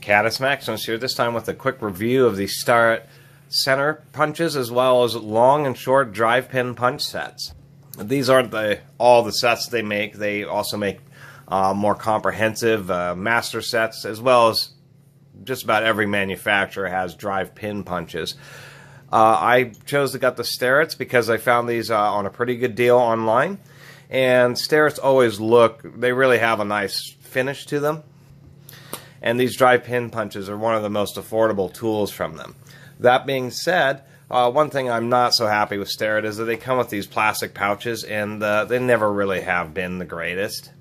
Catus Maximus here, this time with a quick review of the Starrett center punches as well as long and short drive pin punch sets. These aren't the all the sets they make. They also make uh, more comprehensive uh, master sets as well as just about every manufacturer has drive pin punches. Uh, I chose to get the Starretts because I found these uh, on a pretty good deal online. And Starretts always look, they really have a nice finish to them. And these drive pin punches are one of the most affordable tools from them. That being said, uh, one thing I'm not so happy with Starrett is that they come with these plastic pouches, and uh, they never really have been the greatest.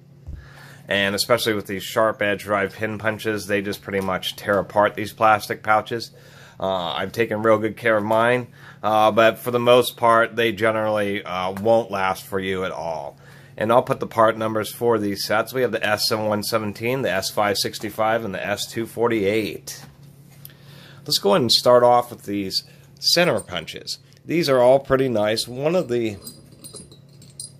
And especially with these sharp edge drive pin punches, they just pretty much tear apart these plastic pouches. Uh, I've taken real good care of mine, uh, but for the most part, they generally uh, won't last for you at all. And I'll put the part numbers for these sets. We have the S7117, the S565, and the S248. Let's go ahead and start off with these center punches. These are all pretty nice. One of the,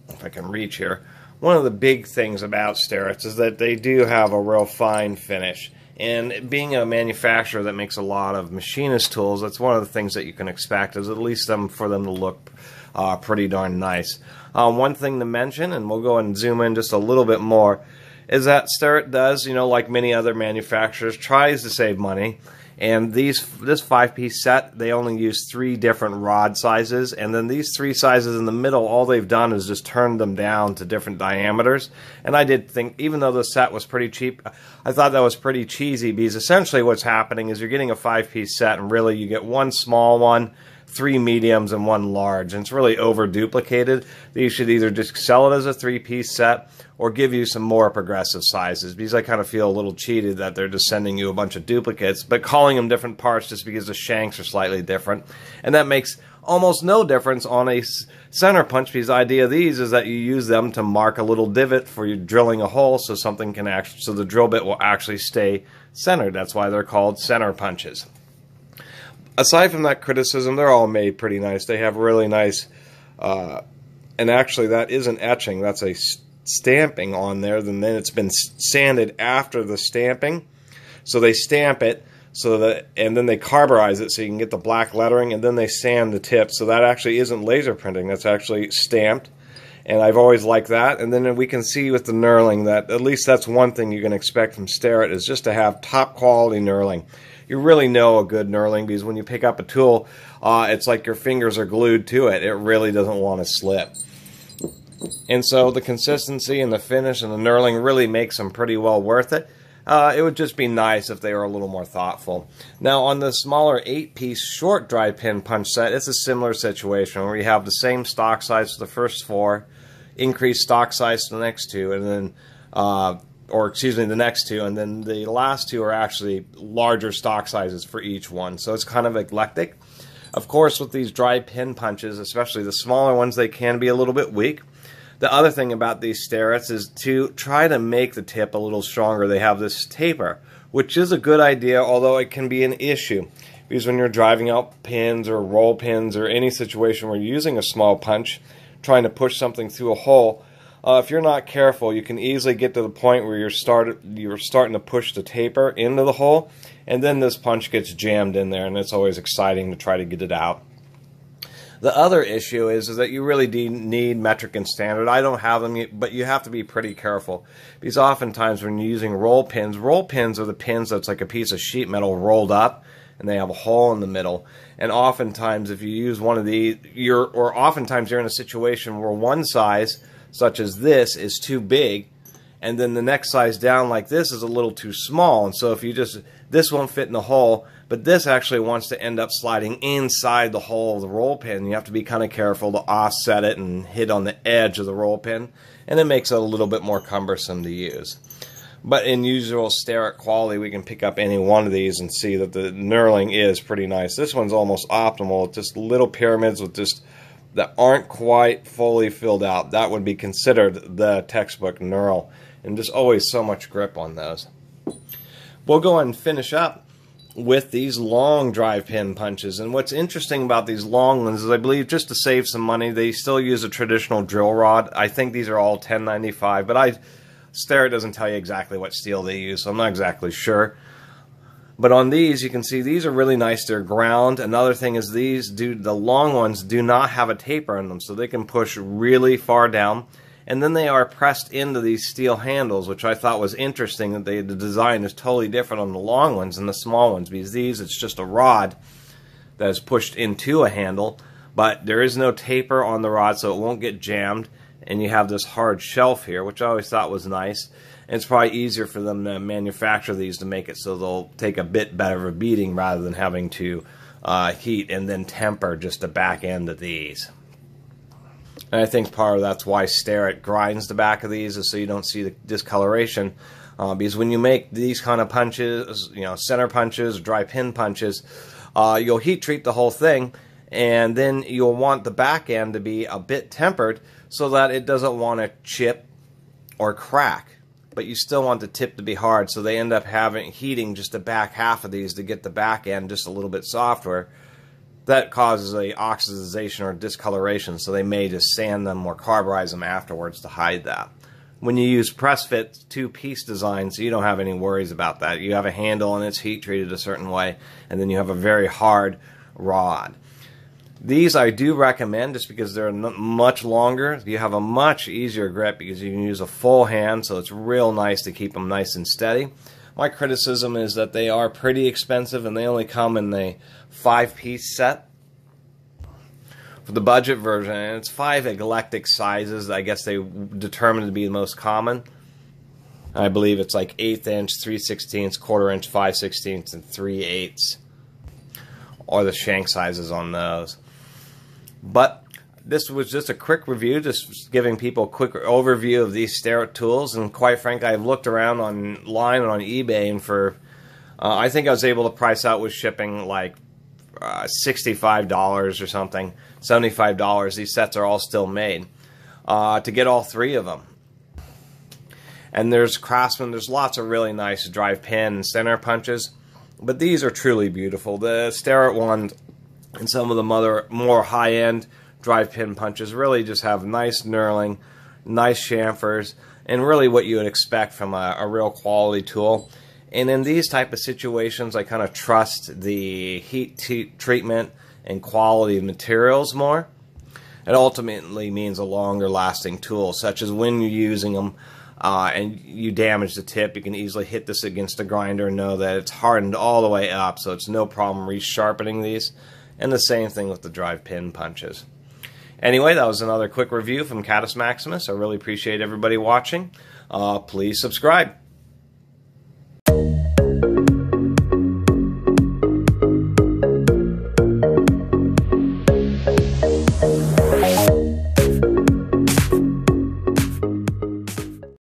if I can reach here, one of the big things about Starretts is that they do have a real fine finish. And being a manufacturer that makes a lot of machinist tools, that's one of the things that you can expect is at least them for them to look uh, pretty darn nice. Um, one thing to mention, and we'll go and zoom in just a little bit more, is that Starrett does, you know, like many other manufacturers, tries to save money. And these this five piece set, they only use three different rod sizes, and then these three sizes in the middle, all they've done is just turned them down to different diameters. And I did think, even though the set was pretty cheap, I thought that was pretty cheesy because essentially what's happening is you're getting a five piece set, and really you get one small one three mediums and one large, and it's really over duplicated. You should either just sell it as a three piece set or give you some more progressive sizes because I kind of feel a little cheated that they're just sending you a bunch of duplicates, but calling them different parts just because the shanks are slightly different. And that makes almost no difference on a center punch because the idea of these is that you use them to mark a little divot for you drilling a hole so something can actually so the drill bit will actually stay centered. That's why they're called center punches aside from that criticism, they're all made pretty nice. They have really nice, uh, and actually, that isn't etching. That's a stamping on there. And then it's been sanded after the stamping, so they stamp it so that, and then they carburize it so you can get the black lettering, and then they sand the tip. So that actually isn't laser printing. That's actually stamped. And I've always liked that. And then we can see with the knurling that at least that's one thing you can expect from Starrett is just to have top quality knurling you really know a good knurling because when you pick up a tool, uh, it's like your fingers are glued to it. It really doesn't want to slip. And so the consistency and the finish and the knurling really makes them pretty well worth it. Uh, it would just be nice if they were a little more thoughtful. Now, on the smaller 8 piece short drive pin punch set, it's a similar situation where you have the same stock size for the first four, increased stock size to the next two, and then uh, or excuse me, the next two, and then the last two are actually larger stock sizes for each one. So it's kind of eclectic. Of course, with these drive pin punches, especially the smaller ones, they can be a little bit weak. The other thing about these Starretts is to try to make the tip a little stronger. They have this taper, which is a good idea, although it can be an issue. Because when you're driving out pins or roll pins or any situation where you're using a small punch, trying to push something through a hole, uh, if you're not careful, you can easily get to the point where you're started you're starting to push the taper into the hole, and then this punch gets jammed in there, and it's always exciting to try to get it out. The other issue is, is that you really need metric and standard. I don't have them, but you have to be pretty careful because oftentimes when you're using roll pins, roll pins are the pins that's like a piece of sheet metal rolled up and they have a hole in the middle. And oftentimes, if you use one of these, you're or oftentimes you're in a situation where one size such as this, is too big, and then the next size down like this is a little too small. And so if you just, this won't fit in the hole, but this actually wants to end up sliding inside the hole of the roll pin. You have to be kind of careful to offset it and hit on the edge of the roll pin, and it makes it a little bit more cumbersome to use. But in usual Starrett quality, we can pick up any one of these and see that the knurling is pretty nice. This one's almost optimal. just little pyramids with just that aren't quite fully filled out. That would be considered the textbook knurl. And just always so much grip on those. We'll go and finish up with these long drive pin punches. And what's interesting about these long ones is I believe just to save some money, they still use a traditional drill rod. I think these are all 1095, but I Starrett doesn't tell you exactly what steel they use, so I'm not exactly sure. But on these, you can see these are really nice. They're ground. Another thing is these do the long ones do not have a taper in them, so they can push really far down. And then they are pressed into these steel handles, which I thought was interesting that they, the design is totally different on the long ones and the small ones. Because these, it's just a rod that is pushed into a handle, but there is no taper on the rod, so it won't get jammed. And you have this hard shelf here, which I always thought was nice And it's probably easier for them to manufacture these to make it so they'll take a bit better of a beating rather than having to uh, heat and then temper just the back end of these. And I think part of that's why Starrett grinds the back of these is so you don't see the discoloration. Uh, because when you make these kind of punches, you know, center punches, drive pin punches, uh, you'll heat treat the whole thing, and then you'll want the back end to be a bit tempered so that it doesn't want to chip or crack but you still want the tip to be hard. So they end up having heating just the back half of these to get the back end just a little bit softer. That causes a oxidization or discoloration, so they may just sand them or carburize them afterwards to hide that. When you use press fit two piece designs, you don't have any worries about that. You have a handle and it's heat treated a certain way, and then you have a very hard rod. These I do recommend just because they're much longer. You have a much easier grip because you can use a full hand, so it's real nice to keep them nice and steady. My criticism is that they are pretty expensive and they only come in a five piece set. For the budget version, and it's five eclectic sizes, I guess they determined to be the most common. I believe it's like eighth inch, three sixteenths, quarter inch, five sixteenths, and three eighths, are the shank sizes on those. But this was just a quick review, just giving people a quick overview of these Starrett tools. And quite frankly, I've looked around online and on eBay, and for uh, I think I was able to price out with shipping like uh, $65 or something, $75. These sets are all still made uh, to get all three of them. And there's Craftsman, there's lots of really nice drive pin and center punches, but these are truly beautiful. The Starrett ones and some of the other more high end drive pin punches really just have nice knurling, nice chamfers, and really what you would expect from a, a real quality tool. And in these type of situations, I kind of trust the heat treatment and quality of materials more. It ultimately means a longer lasting tool, such as when you're using them uh, and you damage the tip, you can easily hit this against a grinder and know that it's hardened all the way up, so it's no problem resharpening these. And the same thing with the drive pin punches. Anyway, that was another quick review from Catus Maximus. I really appreciate everybody watching. Uh, please subscribe.